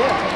多少？